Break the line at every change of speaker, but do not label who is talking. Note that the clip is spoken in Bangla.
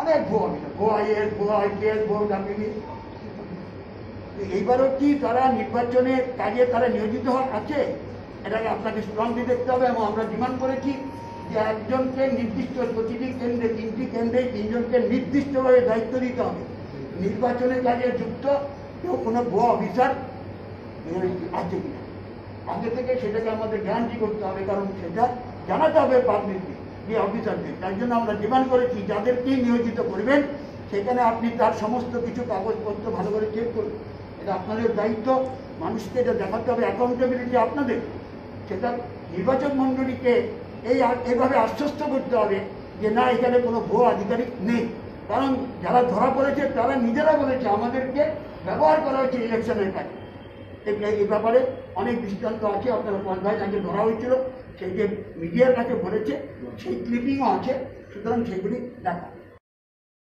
অনেক ডাব্লিউবি এইবারও কি তারা নির্বাচনের কাজে তারা নিয়োজিত হওয়া আছে এটাকে আপনাকে স্ট্রংলি দেখতে হবে এবং আমরা ডিমান্ড করেছি যে একজনকে নির্দিষ্ট প্রতিটি কেন্দ্রে, তিনটি কেন্দ্রে তিনজনকে নির্দিষ্টভাবে দায়িত্ব দিতে হবে। নির্বাচনের কাজে যুক্ত কেউ কোনো ভুয়া অফিসার আছে কিনা। আগে থেকে সেটাকে আমাদের গ্যারান্টি করতে হবে, কারণ সেটা জানাতে হবে পাবলিককে যে অফিসারদের তাই জন্য আমরা ডিমান্ড করেছি যাদেরকে নিয়োজিত করবেন, সেখানে আপনি তার সমস্ত কিছু কাগজপত্র ভালো করে চেক করুন। এটা আপনাদের দায়িত্ব। মানুষকে এটা দেখাতে হবে। অ্যাকাউন্টেবিলিটি আপনাদের। সেটা নির্বাচন মণ্ডলীকে এই এইভাবে আশ্বস্ত করতে হবে যে না, এখানে কোনো ভুয়ো আধিকারিক নেই। কারণ যারা ধরা পড়েছে, তারা নিজেরা বলেছে আমাদেরকে ব্যবহার করা হয়েছে ইলেকশনের কাজে। এই- এই ব্যাপারে অনেক দৃষ্টান্ত আছে, আপনারা পর্দায় তাকে ধরা হয়েছিল। সেই যে মিডিয়ার কাছে বলেছে, সেই ক্লিপিংও আছে। সুতরাং সেগুলি দেখা।